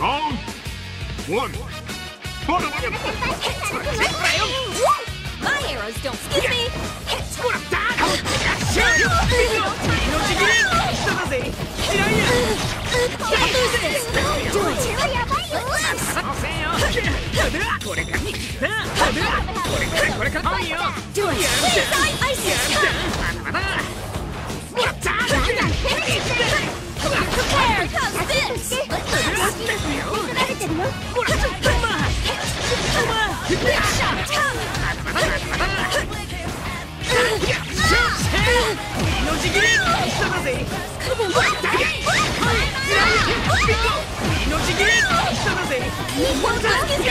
Round one. Fight! My arrows don't excuse me. Can't lose this. Do it. Do it. Please, I, I see. Prepare comes this. Won't excuse me.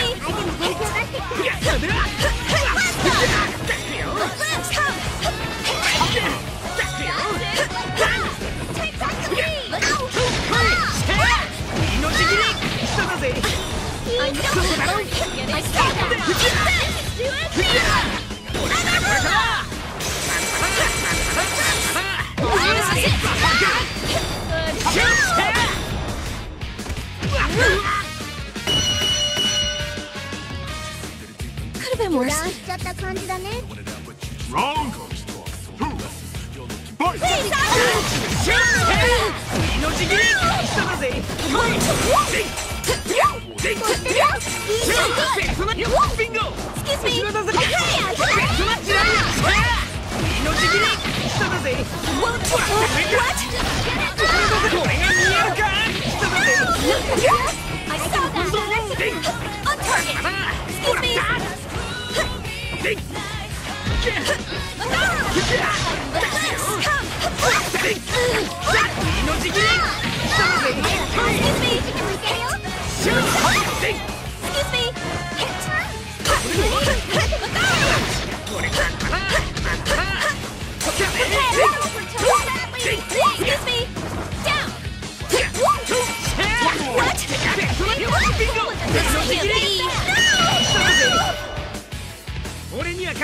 Please,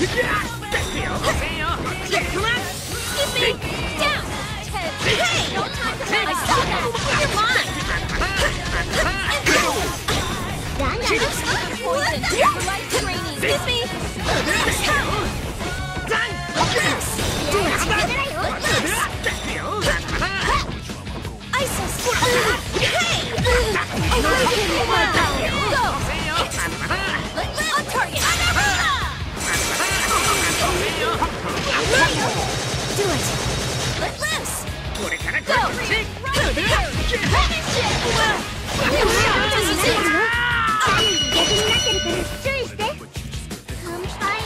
Excuse Do it. Let loose. 俺から Go. こっち Finish it. This is it. 逆になってるから注意して乾杯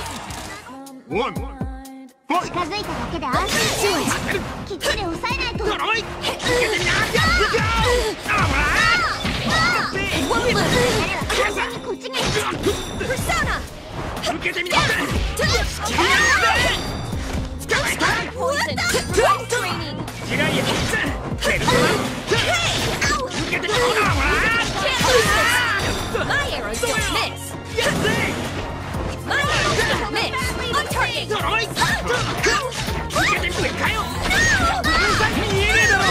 One! 近 Fight! づいただけで安心しようきっちり抑えないと呪い受けてみな Won't lose. 呪い受けてみるかよ見えねえだろ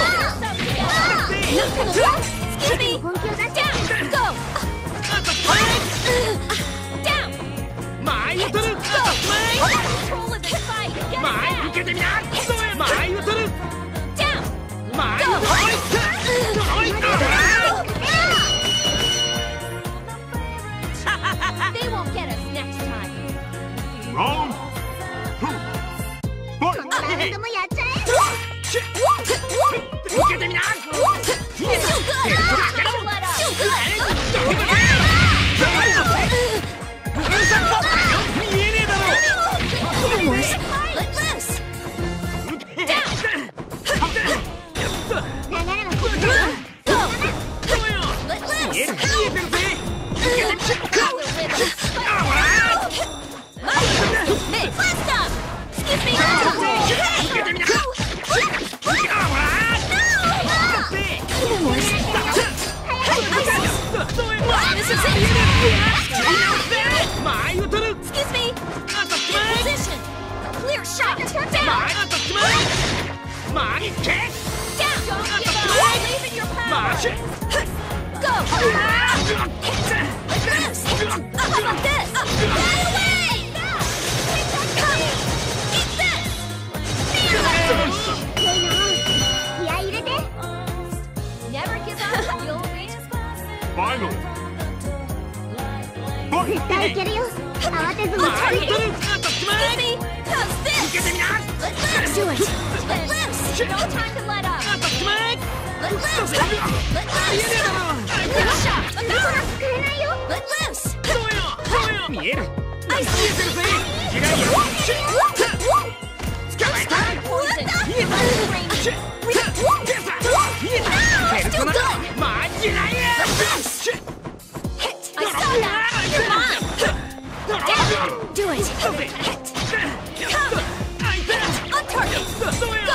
Not gonna lose. Excuse me. 本気を出して Down. Go. Down. 前に取る Go. Control of this fight. Get 前 it 受けてみな前に取る back. Down. 前に呪ドもやっちゃえ。受けてみな 回りけ回し絶対いける。よ慌て。ずに続いて。る受けて。みな Shit. No time to let up! Let loose! Let loose! Let loose! I see the thing! Do it! Hit! Come! On target!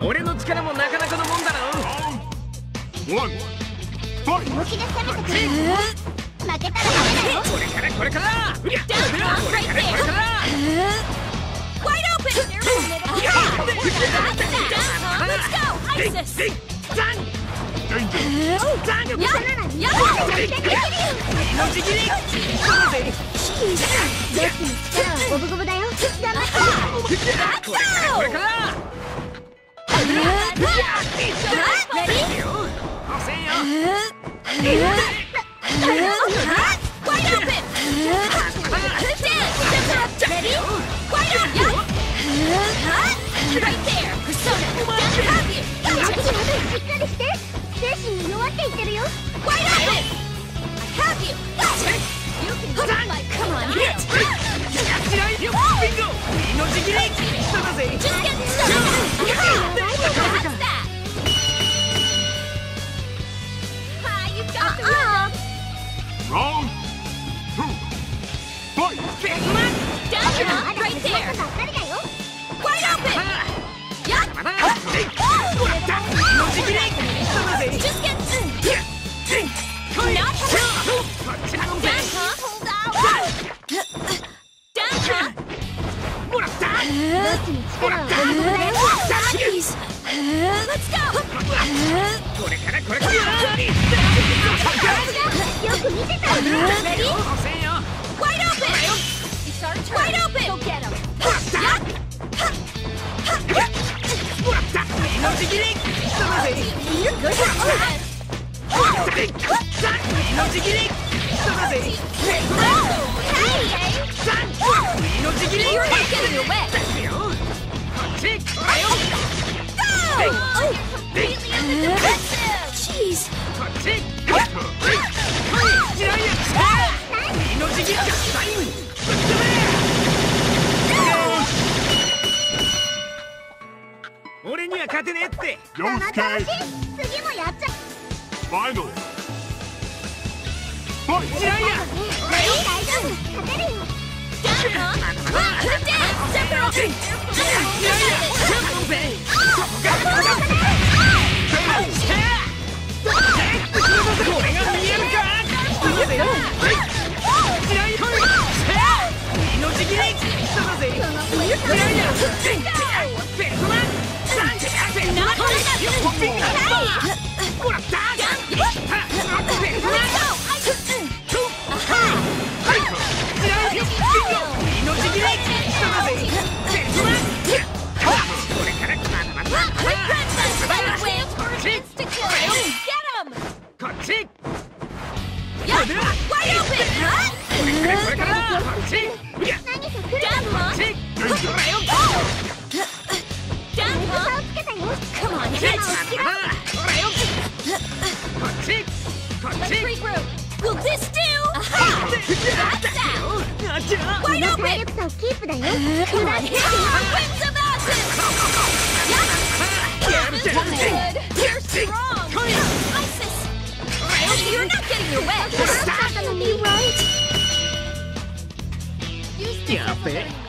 俺の力もなかなかのもんだろ本気で攻めてく負けたらダメだよこれからこれから。Ready? Quite up! しっかりして精神に弱っていってるよ Wide open! Go get him! のちぎりそのぜよい。しょのちぎりそのぜのちぎりよこっちゃ勝てねえって。次もやっちゃファイナルイ大丈夫。勝てるよ。ジャンプのージャンプのジャンプのジャンプのっち Regroup. Will this do? Aha! That's that. あちゃこ Wide の open. 体力差をキープだよ Come on, hit me. Winds of acid. Yeah. This is good. You're strong. Isis. You're not getting your way. 楽しかったのに Right. やべ